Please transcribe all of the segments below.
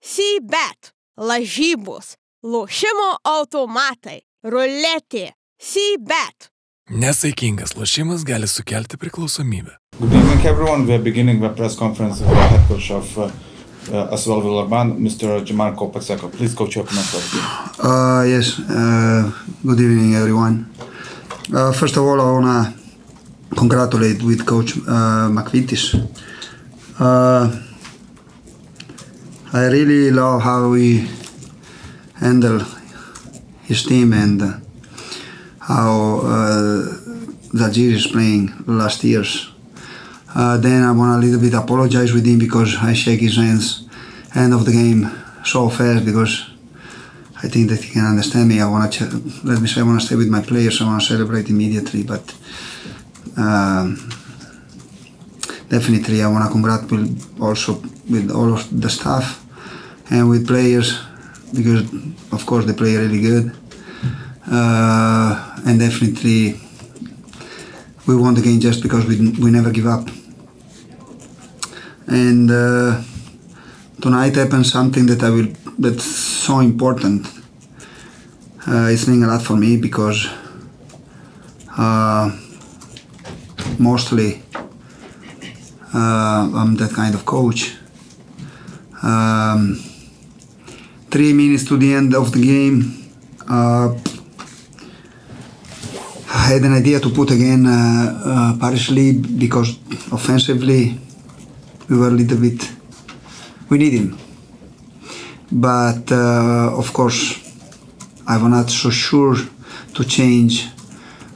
C-bet, lažybos, lošimo automatai, ruletė, C-bet. Nesaikingas lošimas gali sukelti priklausomybę. Good evening, everyone. We are beginning the press conference with the head coach of uh, uh, Asvel Villarban, Mr. Jamarco Paseco. Please, coach, your comments. Uh, yes, uh, good evening, everyone. Uh, first of all, I want to congratulate with Coach uh, McVitis. Uh, I really love how he handle his team and how uh, Žalgiris playing last years. Uh, then I want to a little bit apologize with him because I shake his hands end of the game so fast because I think that he can understand me. I want to let me say I want to stay with my players. I want to celebrate immediately, but um, definitely I want to congratulate also with all of the staff and with players because of course they play really good. Uh, and definitely we won the game just because we we never give up. And uh, tonight happened something that I will that's so important. Uh, it's meaning a lot for me because uh, mostly uh, I'm that kind of coach. Um, three minutes to the end of the game, uh, I had an idea to put again uh, uh, Paris Lee because offensively we were a little bit we need him. But uh, of course, I was not so sure to change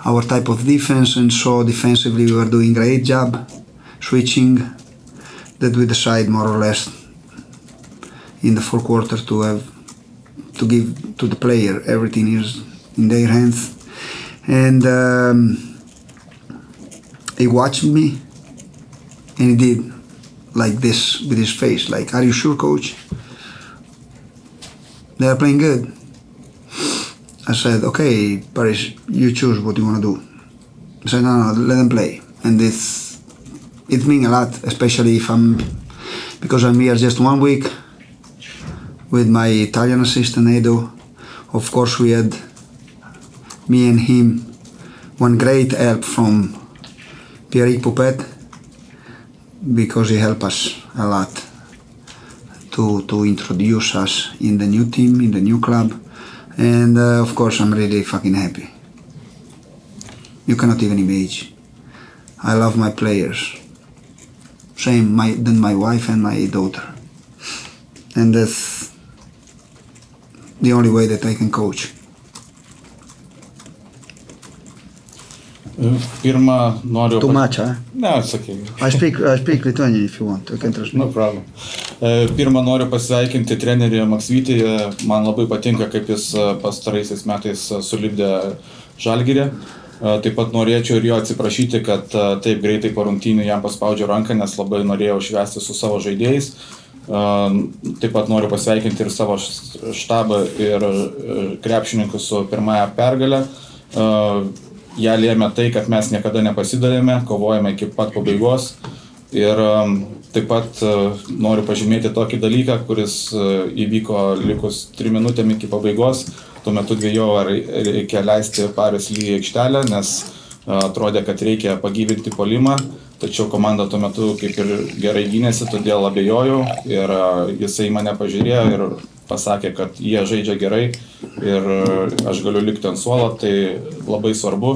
our type of defense, and so defensively we were doing great job switching. That we decide more or less in the fourth quarter to have to give to the player everything is in their hands, and um, he watched me, and he did like this with his face, like, "Are you sure, coach? They are playing good." I said, "Okay, Paris, you choose what you want to do." I said, "No, no, let them play." And this, it means a lot, especially if I'm, because I'm here just one week with my Italian assistant Edo. Of course, we had me and him one great help from Pierric Poupet because he helped us a lot to to introduce us in the new team, in the new club, and uh, of course I'm really fucking happy. You cannot even imagine. I love my players, same my than my wife and my daughter, and that's the only way that I can coach. Pirma, noriu... Too much, huh? Ne, sakyk. I speak I speak Lithuanian if you want. I can translate. No problem. E, Pirma, noriu pasveikinti trenerį Maksvytį. E, Man labai patinka, kaip jis e, pastaraisiais metais e, sulibdė žalgyrį. E, Taip pat norėčiau ir jo atsiprašyti, kad taip greitai po rungtynių jam paspaudžiau ranką, nes labai norėjau švęsti su savo žaidėjais. Taip pat noriu pasveikinti ir savo štabą ir e, krepšininkus su pirmąją pergalę. Ją lėmė tai, kad mes niekada nepasidavėme, kovojame iki pat pabaigos. Ir taip pat noriu pažymėti tokį dalyką, kuris įvyko likus 3 minutėm iki pabaigos. Tuo metu dvėjau, ar reikia leisti Paris Ly į aikštelę, nes atrodė, kad reikia pagyvinti polimą. Tačiau komanda tuo metu kaip ir gerai gynėsi, todėl abejojau. Ir jisai mane pažiūrėjo ir pasakė, kad jie žaidžia gerai ir aš galiu likti ant suolo. Tai labai svarbu,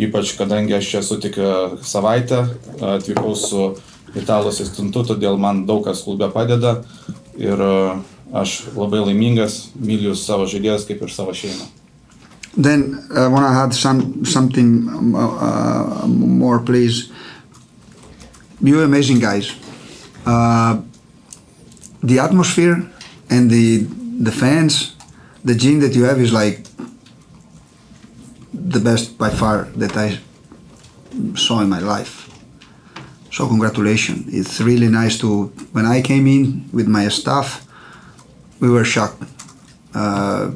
ypač kadangi aš čia esu tik savaitę, atvykau su italų asistentu, todėl man daug kas klube padeda. Ir aš labai laimingas, myliu savo žaidėjus kaip ir savo šeimą. Then I want to add some something um, uh, more, please. You amazing guys. Uh, the atmosphere and the the fans, the gene that you have is like the best by far that I saw in my life. So congratulations! It's really nice to. When I came in with my staff, we were shocked. Uh,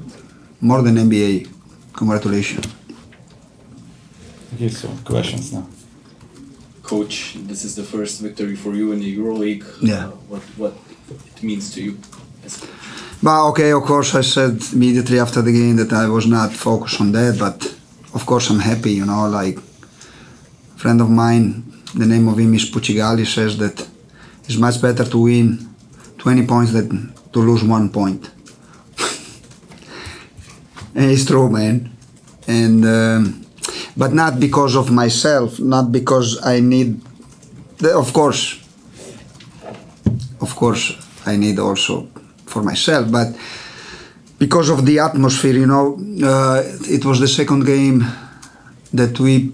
more than NBA. Congratulations. Okay, so questions now. Coach, this is the first victory for you in the EuroLeague. Yeah. Uh, what what it means to you as But okay, of course, I said immediately after the game that I was not focused on that. But of course, I'm happy. You know, like friend of mine, the name of him is Puccigali, says that it's much better to win 20 points than to lose one point. and it's true, man. And um, but not because of myself, not because I need. the- Of course, of course, I need also for myself, but because of the atmosphere, you know, uh, it was the second game that we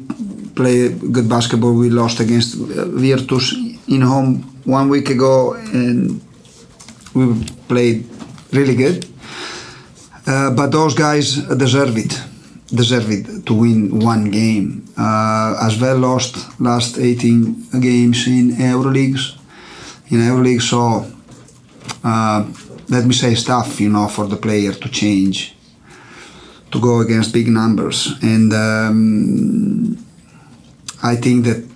play good basketball. We lost against Virtus in home one week ago, and we played really good. Uh, but those guys deserve it, deserve it to win one game. Uh, ASVEL lost last 18 games in Euroleagues, in Euroleague. So uh, let me say stuff, you know, for the player to change, to go against big numbers, and um, I think that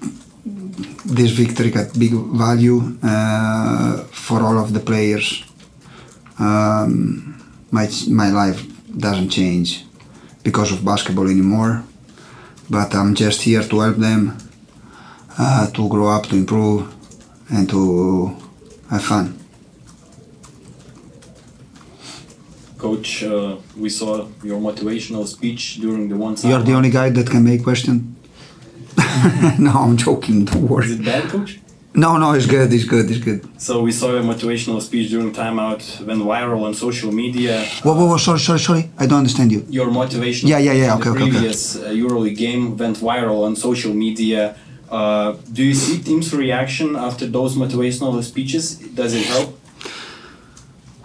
this victory got big value uh, for all of the players. Um, my my life doesn't change because of basketball anymore, but I'm just here to help them uh, to grow up, to improve, and to have fun. Coach, uh, we saw your motivational speech during the one You're the only guy that can make question. no, I'm joking. Don't Is it bad, coach? No, no, it's good. It's good. It's good. So we saw a motivational speech during timeout went viral on social media. Whoa, whoa, whoa! Sorry, sorry, sorry. I don't understand you. Your motivational Yeah, yeah, yeah, okay, the okay, okay. previous uh, EuroLeague game went viral on social media. Uh, do you see teams' reaction after those motivational speeches? Does it help?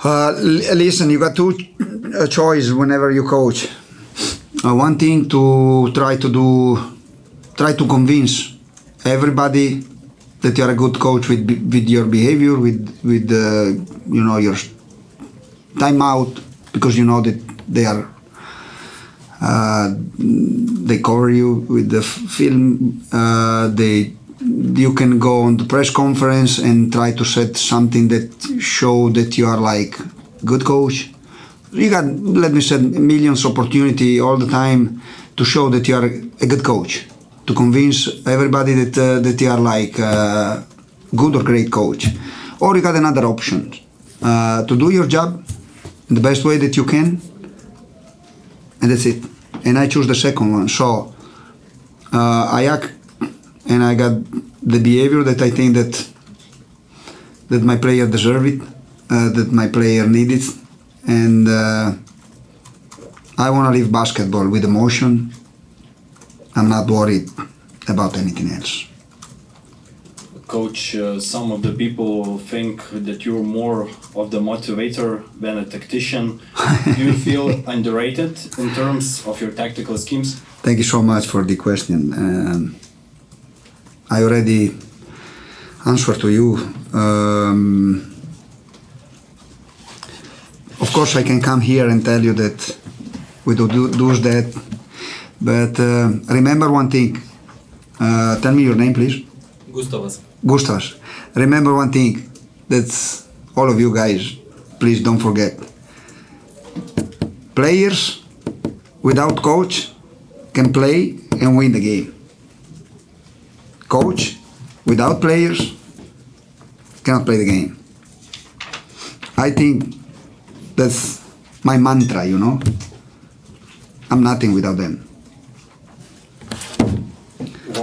Uh, l- listen, you got two uh, choices whenever you coach. Uh, one thing to try to do, try to convince everybody that you're a good coach with with your behavior, with with uh, you know your timeout, because you know that they are uh, they cover you with the film. Uh, they you can go on the press conference and try to set something that show that you are like good coach. You got let me say millions opportunity all the time to show that you are a good coach. To convince everybody that uh, that you are like uh, good or great coach, or you got another option uh, to do your job in the best way that you can and that's it. And I choose the second one. So uh, I act, and I got the behavior that I think that that my player deserve it, uh, that my player need it, and uh, I want to live basketball with emotion. I'm not worried about anything else. Coach, uh, some of the people think that you're more of the motivator than a tactician. Do you feel underrated in terms of your tactical schemes? Thank you so much for the question. Um, I already answered to you. Um, of course, I can come here and tell you that we do, do, do that, but uh, remember one thing. Uh, tell me your name, please. Gustavas. Gustavs. Remember one thing. That's all of you guys. Please don't forget. Players without coach can play and win the game. Coach without players cannot play the game. I think that's my mantra, you know. I'm nothing without them.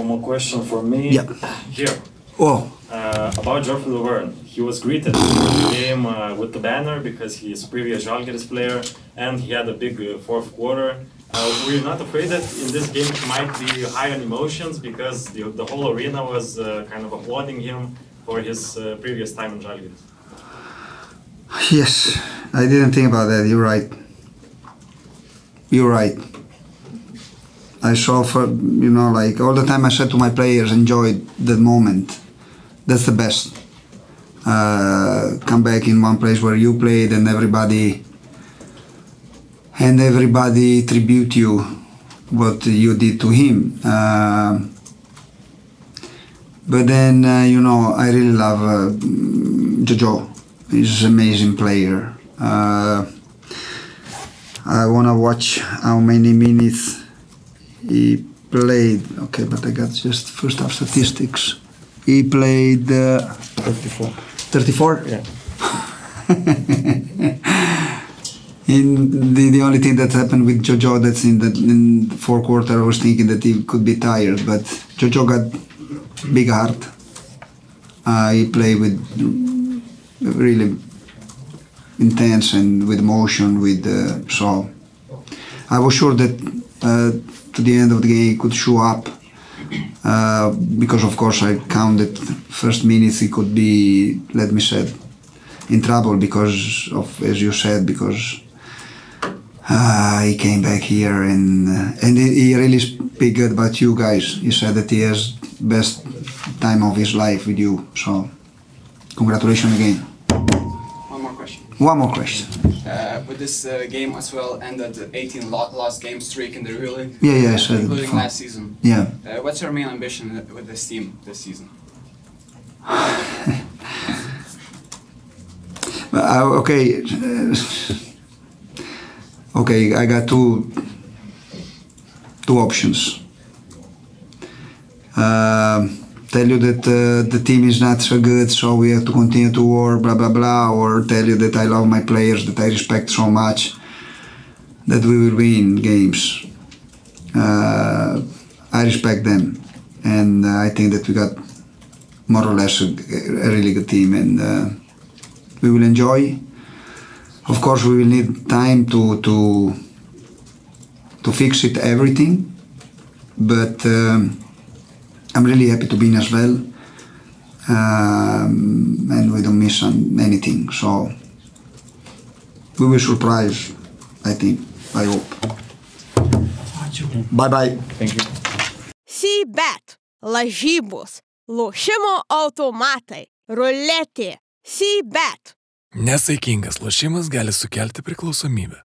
One more question for me. Yeah. Here. Oh, Uh, about Joffrey Lauvergne. He was greeted in the game uh, with the banner because he is a previous Žalgiris player and he had a big uh, fourth quarter. Uh, were you not afraid that in this game he might be high on emotions because the, the whole arena was uh, kind of applauding him for his uh, previous time in Žalgiris? Yes, I didn't think about that. You're right. You're right. I saw for you know like all the time I said to my players, enjoy that moment. That's the best. Uh, come back in one place where you played and everybody and everybody tribute you what you did to him. Uh, but then uh, you know I really love uh, Jojo. He's an amazing player, Uh, I wanna watch how many minutes he played. Okay, but I got just first half statistics. He played uh, 54. 34. Yeah. In the, the only thing that happened with Jojo that's in the in the fourth quarter, I was thinking that he could be tired, but Jojo got big heart. Uh, he played with really intense and with emotion. With uh, so, I was sure that uh, to the end of the game he could show up. Uh, because of course I counted first minutes he could be let me say in trouble because of as you said because uh, he came back here and uh, and he, really speak good about you guys. He said that he has best time of his life with you. So congratulations again. One more question. One more question. Uh, with this uh, game ASVEL ended the 18 lo- lost game streak in the League, Yeah, yeah, it including before. last season. Yeah. Uh, what's your main ambition with this team this season? Uh, okay. uh, okay, I got two two options. Uh, tell you that uh, the team is not so good, so we have to continue to work, blah blah blah, or tell you that I love my players, that I respect so much, that we will win games. Uh, I respect them, and uh, I think that we got more or less a, a really good team, and. Uh, we will enjoy. Of course, we will need time to to to fix it everything, but um, I'm really happy to be in as well, um, and we don't miss on anything. So we will surprise. I think. I hope. Bye bye. Thank you. C-Bet, lažybos, lošimo automatai, ruletė, C-Bet. Nesaikingas lošimas gali sukelti priklausomybę.